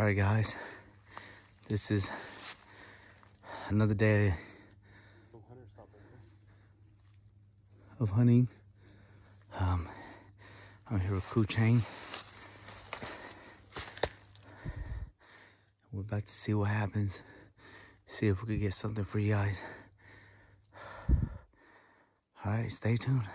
All right, guys. This is another day of hunting. Um, I'm here with Crew Chain. We're about to see what happens. See if we could get something for you guys. All right, stay tuned.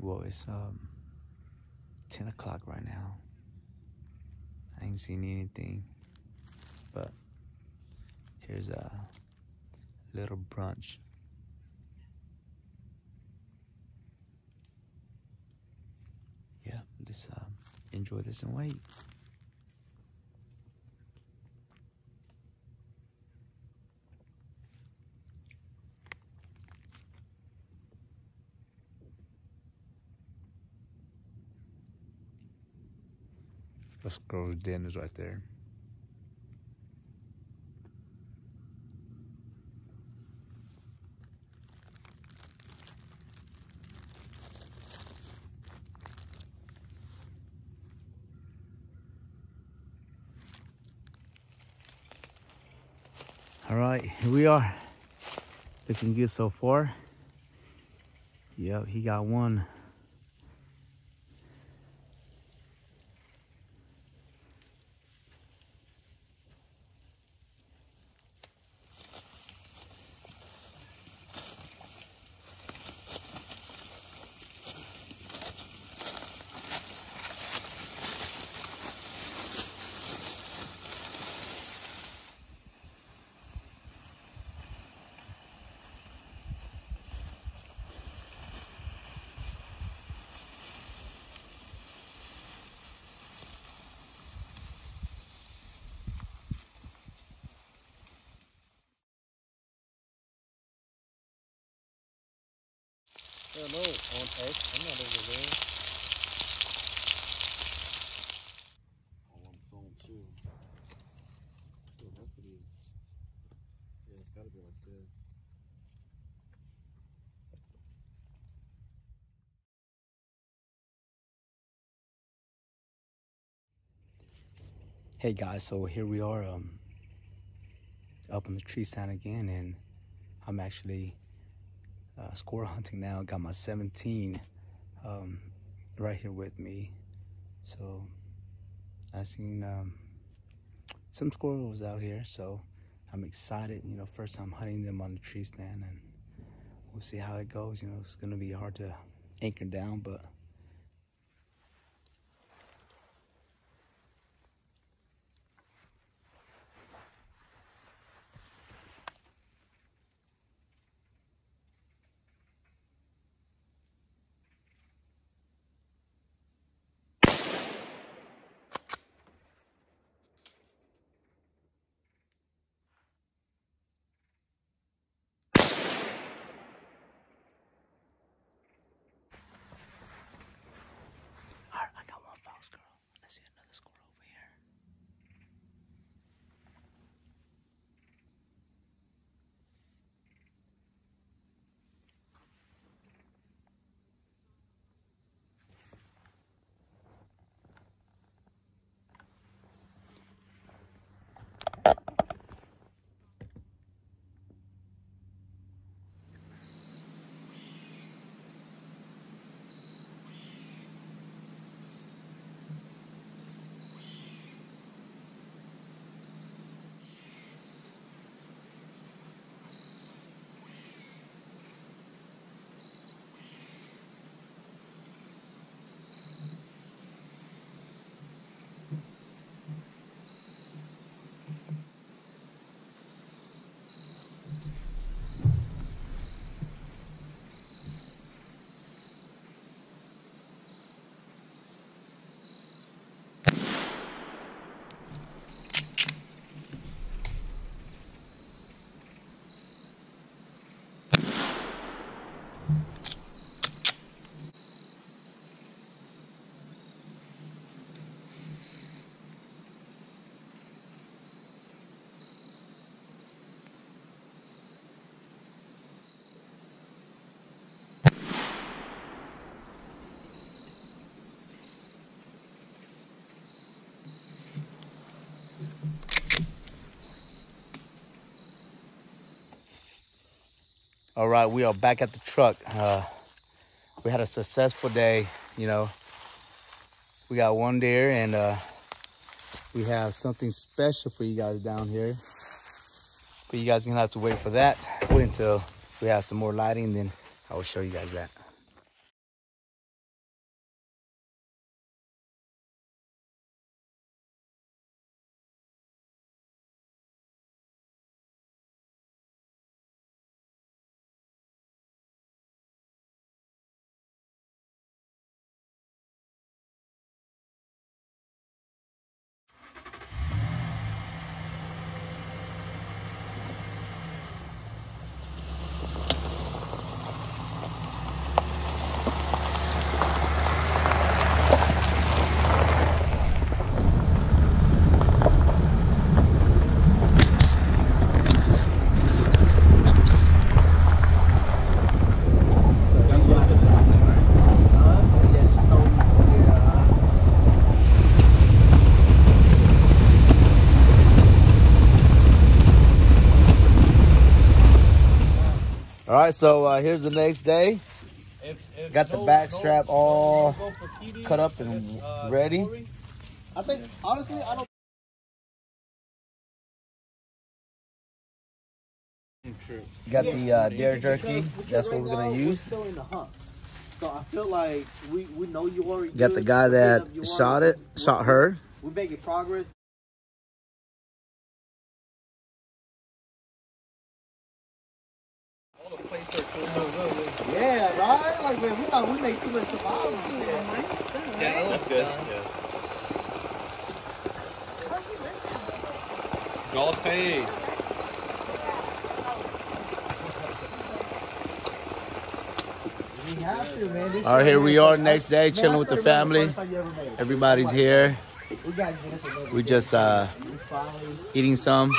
Well, it's um 10 o'clock right now. I ain't seen anything, but here's a little brunch. Yeah, just uh, enjoy this and wait. The den is right there. All right, here we are. Looking good so far. Yep, he got one. No, on X. I'm not over there. Hey guys, so here we are um, up in the tree stand again, and I'm actually uh, squirrel hunting now. Got my 17 um, right here with me. So I seen um, some squirrels out here, so I'm excited. You know, first time hunting them on the tree stand, and we'll see how it goes. You know, it's gonna be hard to anchor down, but All right, we are back at the truck. Uh, we had a successful day, you know. We got one deer and uh, we have something special for you guys down here. But you guys are gonna have to wait for that. Wait until we have some more lighting, then I will show you guys that. Right, so uh, here's the next day. If, if Got the no- back strap no all go for cut up and uh, ready. I think honestly, I don't. True. Got the uh, deer jerky. because That's what we're now gonna use. still in the hunt. So I feel like we, we know you are. Got the guy that shot it, shot her. We're making progress. Plates are cool. Yeah, right. Like man, we thought we made too much kebab. Yeah, that looks good. Galte. We have to, All right, here we are, next day, chilling with the family. first time you ever made it. Everybody's here. We gotta get this a little We bit just uh, different. We finally, eating some.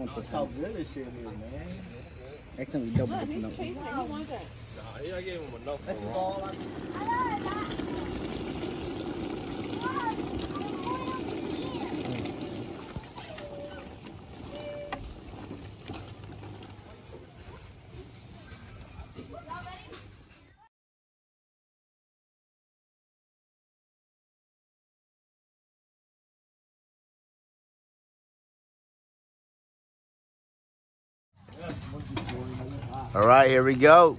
We finally started this shit. That's how good this shit is, man. Next time we double dip This is all I All right, here we go.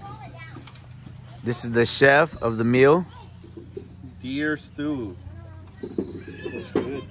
This is the chef of the meal. Deer stew. Good.